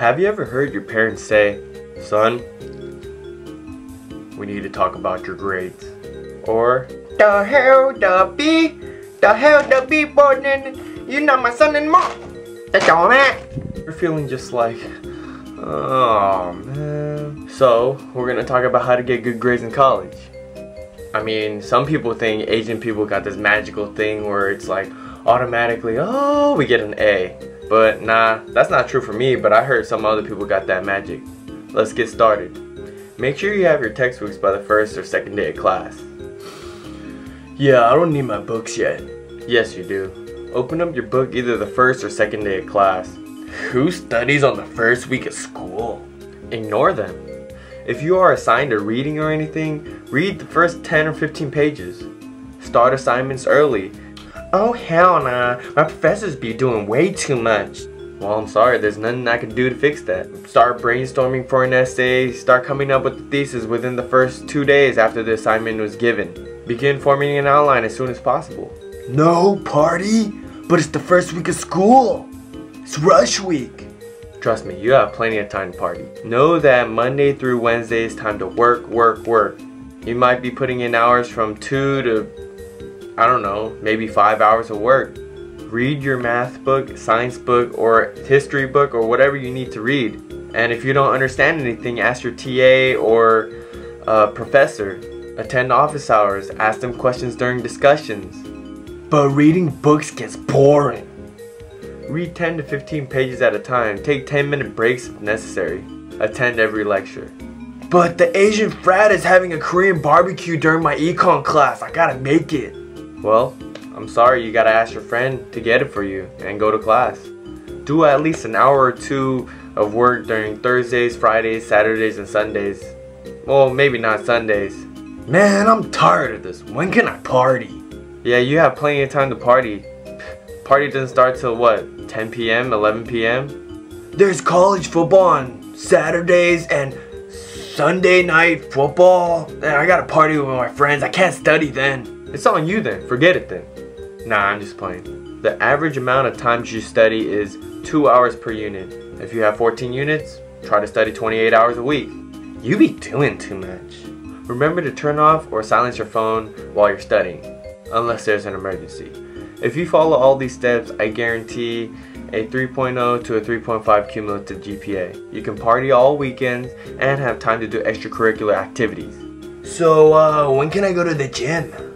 Have you ever heard your parents say, Son, we need to talk about your grades? Or, The hell the be? The hell the be burning? You're not my son anymore. That's all that. you're feeling just like, oh man. So, we're gonna talk about how to get good grades in college. I mean, some people think Asian people got this magical thing where it's like automatically, oh, we get an A. But nah, that's not true for me, but I heard some other people got that magic. Let's get started. Make sure you have your textbooks by the first or second day of class. Yeah, I don't need my books yet. Yes, you do. Open up your book either the first or second day of class. Who studies on the first week of school? Ignore them. If you are assigned a reading or anything, read the first 10 or 15 pages. Start assignments early. Oh hell nah. My professors be doing way too much. Well, I'm sorry, there's nothing I can do to fix that. Start brainstorming for an essay, start coming up with the thesis within the first two days after the assignment was given. Begin forming an outline as soon as possible. No party, but it's the first week of school. It's rush week. Trust me, you have plenty of time to party. Know that Monday through Wednesday is time to work, work, work. You might be putting in hours from 2 to, I don't know, maybe 5 hours of work. Read your math book, science book, or history book, or whatever you need to read. And if you don't understand anything, ask your TA or uh, professor. Attend office hours, ask them questions during discussions. But reading books gets boring. Read 10 to 15 pages at a time. Take 10 minute breaks if necessary. Attend every lecture. But the Asian frat is having a Korean barbecue during my econ class. I gotta make it. Well, I'm sorry you gotta ask your friend to get it for you and go to class. Do at least an hour or two of work during Thursdays, Fridays, Saturdays, and Sundays. Well, maybe not Sundays. Man, I'm tired of this. When can I party? Yeah, you have plenty of time to party. Party doesn't start till what, 10 p.m., 11 p.m.? There's college football on Saturdays and Sunday night football. And I gotta party with my friends. I can't study then. It's on you then. Forget it then. Nah, I'm just playing. The average amount of times you study is 2 hours per unit. If you have 14 units, try to study 28 hours a week. You be doing too much. Remember to turn off or silence your phone while you're studying, unless there's an emergency. If you follow all these steps, I guarantee a 3.0 to a 3.5 cumulative GPA. You can party all weekends and have time to do extracurricular activities. So, uh, when can I go to the gym?